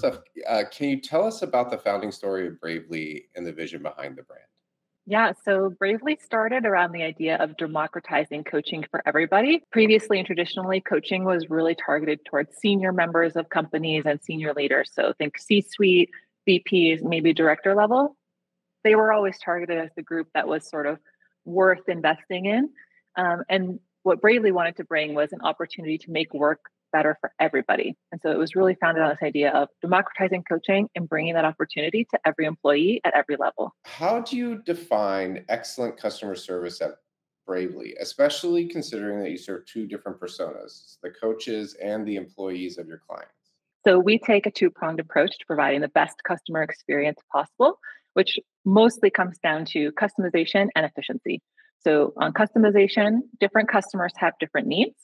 first off, uh, can you tell us about the founding story of Bravely and the vision behind the brand? Yeah, so Bravely started around the idea of democratizing coaching for everybody. Previously and traditionally, coaching was really targeted towards senior members of companies and senior leaders. So think C suite, VPs, maybe director level. They were always targeted as the group that was sort of worth investing in. Um, and what Bravely wanted to bring was an opportunity to make work better for everybody. And so it was really founded on this idea of democratizing coaching and bringing that opportunity to every employee at every level. How do you define excellent customer service at Bravely, especially considering that you serve two different personas, the coaches and the employees of your clients? So we take a two pronged approach to providing the best customer experience possible, which mostly comes down to customization and efficiency. So, on customization, different customers have different needs.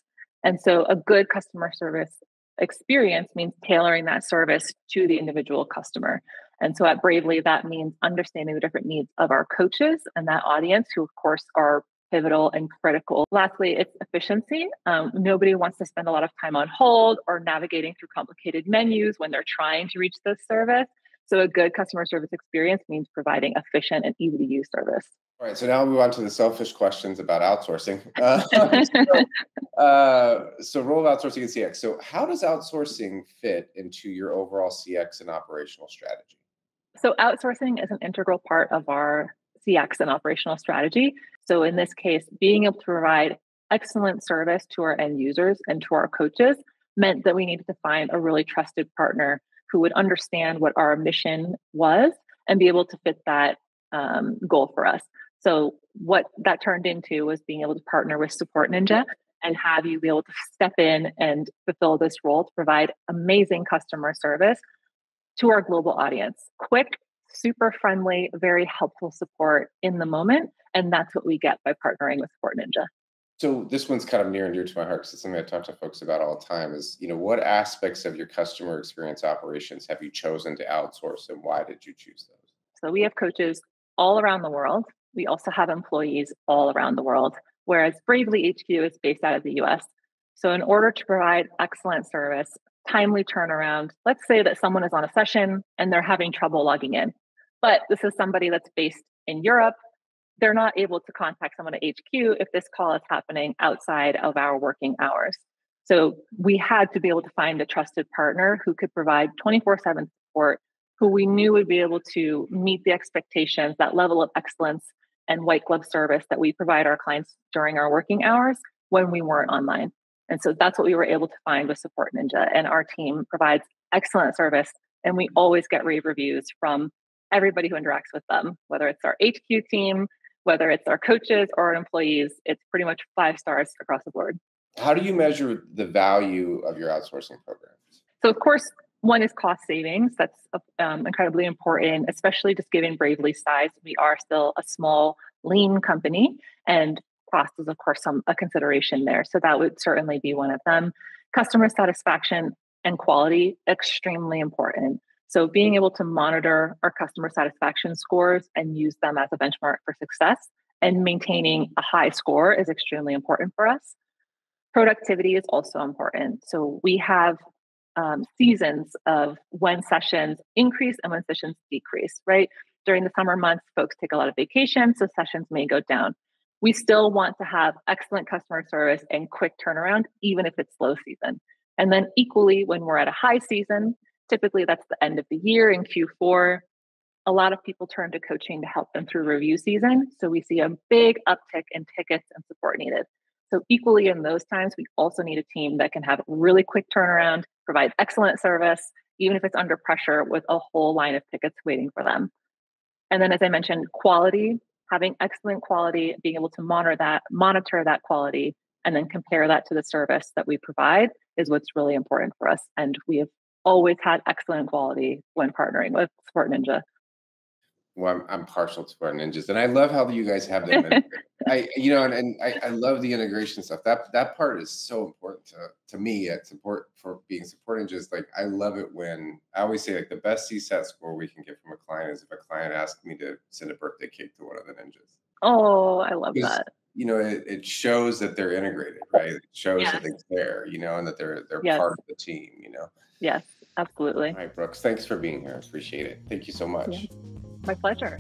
And so a good customer service experience means tailoring that service to the individual customer. And so at Bravely, that means understanding the different needs of our coaches and that audience, who, of course, are pivotal and critical. Lastly, it's efficiency. Um, nobody wants to spend a lot of time on hold or navigating through complicated menus when they're trying to reach this service. So, a good customer service experience means providing efficient and easy to use service. All right, so now we'll move on to the selfish questions about outsourcing. Uh, so, uh, so, role of outsourcing in CX. So, how does outsourcing fit into your overall CX and operational strategy? So, outsourcing is an integral part of our CX and operational strategy. So, in this case, being able to provide excellent service to our end users and to our coaches meant that we needed to find a really trusted partner who would understand what our mission was and be able to fit that um, goal for us. So what that turned into was being able to partner with Support Ninja and have you be able to step in and fulfill this role to provide amazing customer service to our global audience. Quick, super friendly, very helpful support in the moment. And that's what we get by partnering with Support Ninja. So this one's kind of near and dear to my heart because it's something I talk to folks about all the time is, you know, what aspects of your customer experience operations have you chosen to outsource and why did you choose those? So we have coaches all around the world we also have employees all around the world, whereas Bravely HQ is based out of the US. So, in order to provide excellent service, timely turnaround, let's say that someone is on a session and they're having trouble logging in, but this is somebody that's based in Europe. They're not able to contact someone at HQ if this call is happening outside of our working hours. So, we had to be able to find a trusted partner who could provide 24 7 support who we knew would be able to meet the expectations, that level of excellence and white glove service that we provide our clients during our working hours when we weren't online. And so that's what we were able to find with Support Ninja. And our team provides excellent service. And we always get rave reviews from everybody who interacts with them, whether it's our HQ team, whether it's our coaches or our employees. It's pretty much five stars across the board. How do you measure the value of your outsourcing programs? So, of course, one is cost savings. That's um, incredibly important, especially just given Bravely size. We are still a small, lean company, and cost is, of course, some a consideration there. So that would certainly be one of them. Customer satisfaction and quality extremely important. So being able to monitor our customer satisfaction scores and use them as a benchmark for success and maintaining a high score is extremely important for us. Productivity is also important. So we have um, seasons of when sessions increase and when sessions decrease, right? During the summer months, folks take a lot of vacation, so sessions may go down. We still want to have excellent customer service and quick turnaround, even if it's slow season. And then, equally, when we're at a high season, typically that's the end of the year in Q4, a lot of people turn to coaching to help them through review season. So we see a big uptick in tickets and support needed. So, equally in those times, we also need a team that can have really quick turnaround, provide excellent service, even if it's under pressure with a whole line of tickets waiting for them. And then, as I mentioned, quality, having excellent quality, being able to monitor that, monitor that quality, and then compare that to the service that we provide is what's really important for us. And we have always had excellent quality when partnering with Support Ninja well, I'm, I'm partial to our ninjas, and I love how you guys have them. I, you know, and, and I, I, love the integration stuff. That that part is so important to to me. It's important for being support Just Like I love it when I always say like the best CSAT score we can get from a client is if a client asks me to send a birthday cake to one of the ninjas. Oh, I love that. you know, it, it shows that they're integrated, right? It shows Yes. that they're care, you know, and that they're they're Yes. part of the team, you know. Yes, absolutely. All right, Brooks, thanks for being here. Appreciate it. Thank you so much. My pleasure.